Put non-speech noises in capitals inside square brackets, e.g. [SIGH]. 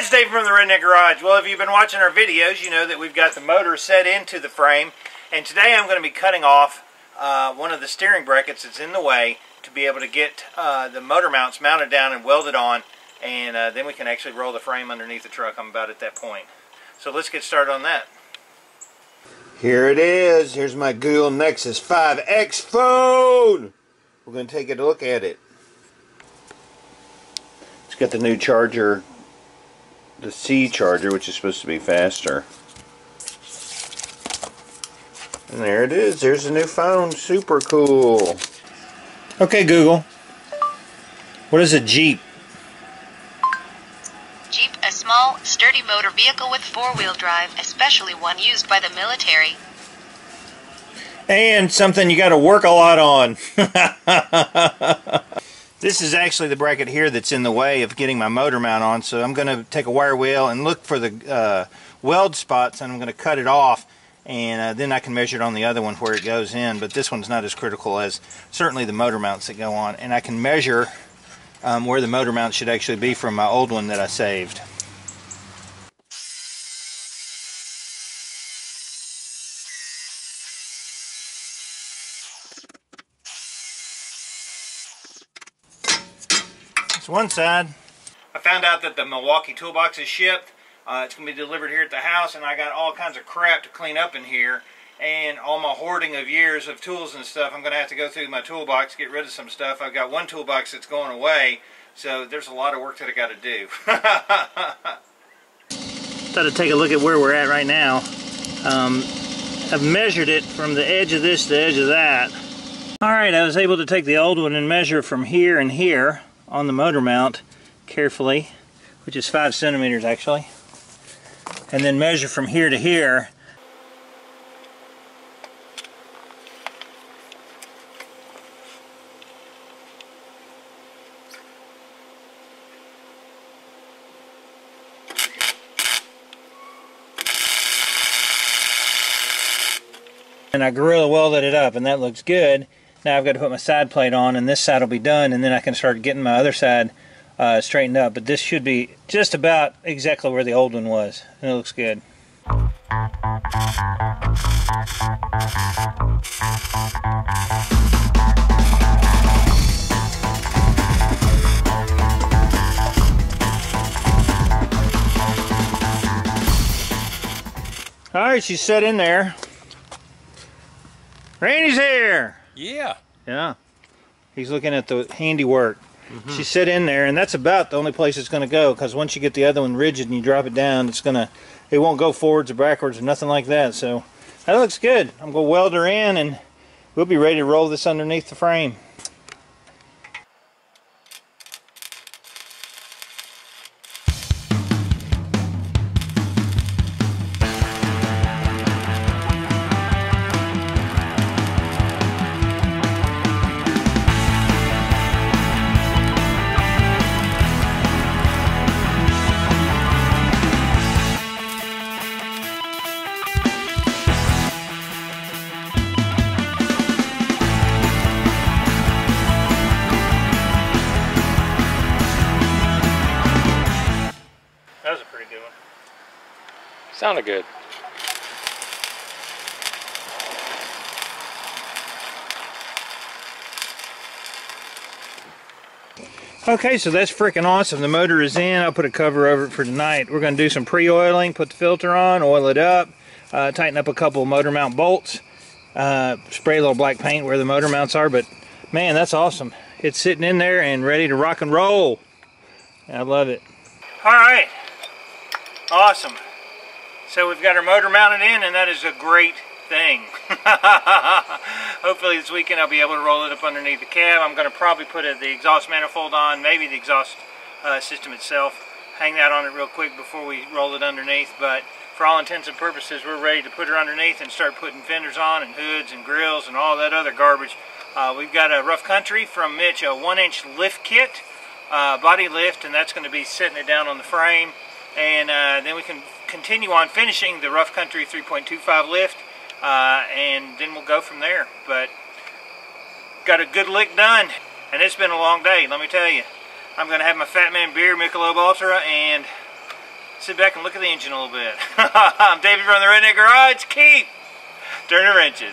it's Dave from the Redneck Garage. Well, if you've been watching our videos, you know that we've got the motor set into the frame. And today I'm going to be cutting off uh, one of the steering brackets that's in the way to be able to get uh, the motor mounts mounted down and welded on. And uh, then we can actually roll the frame underneath the truck. I'm about at that point. So let's get started on that. Here it is. Here's my Google Nexus 5X phone. We're going to take a look at it. It's got the new charger the C charger, which is supposed to be faster. And there it is. There's a new phone. Super cool. Okay, Google. What is a Jeep? Jeep, a small, sturdy motor vehicle with four-wheel drive, especially one used by the military. And something you got to work a lot on. [LAUGHS] This is actually the bracket here that's in the way of getting my motor mount on, so I'm going to take a wire wheel and look for the uh, weld spots, and I'm going to cut it off, and uh, then I can measure it on the other one where it goes in, but this one's not as critical as certainly the motor mounts that go on, and I can measure um, where the motor mount should actually be from my old one that I saved. One side. I found out that the Milwaukee toolbox is shipped. Uh, it's going to be delivered here at the house, and I got all kinds of crap to clean up in here. And all my hoarding of years of tools and stuff, I'm going to have to go through my toolbox, get rid of some stuff. I've got one toolbox that's going away, so there's a lot of work that I got to do. [LAUGHS] Thought I'd take a look at where we're at right now. Um, I've measured it from the edge of this to the edge of that. Alright, I was able to take the old one and measure from here and here on the motor mount carefully, which is five centimeters actually, and then measure from here to here. And I gorilla welded it up and that looks good. Now I've got to put my side plate on and this side will be done and then I can start getting my other side uh, straightened up. But this should be just about exactly where the old one was and it looks good. All right, she's set in there. Randy's here. Yeah. Yeah. He's looking at the handiwork. Mm -hmm. She sit in there, and that's about the only place it's going to go. Because once you get the other one rigid and you drop it down, it's gonna, it won't go forwards or backwards or nothing like that. So that looks good. I'm gonna weld her in, and we'll be ready to roll this underneath the frame. Sounded good. Okay, so that's freaking awesome. The motor is in. I'll put a cover over it for tonight. We're going to do some pre-oiling, put the filter on, oil it up, uh, tighten up a couple motor mount bolts, uh, spray a little black paint where the motor mounts are. But man, that's awesome. It's sitting in there and ready to rock and roll. I love it. All right. Awesome. So we've got our motor mounted in and that is a great thing. [LAUGHS] Hopefully this weekend I'll be able to roll it up underneath the cab. I'm going to probably put a, the exhaust manifold on, maybe the exhaust uh, system itself. Hang that on it real quick before we roll it underneath. But for all intents and purposes, we're ready to put her underneath and start putting fenders on and hoods and grills and all that other garbage. Uh, we've got a Rough Country from Mitch, a one inch lift kit, uh, body lift, and that's going to be setting it down on the frame. And uh, then we can continue on finishing the Rough Country 3.25 lift, uh, and then we'll go from there. But got a good lick done, and it's been a long day, let me tell you. I'm going to have my Fat Man beer, Michelob Ultra, and sit back and look at the engine a little bit. [LAUGHS] I'm David from the Redneck Garage. Keep turning wrenches.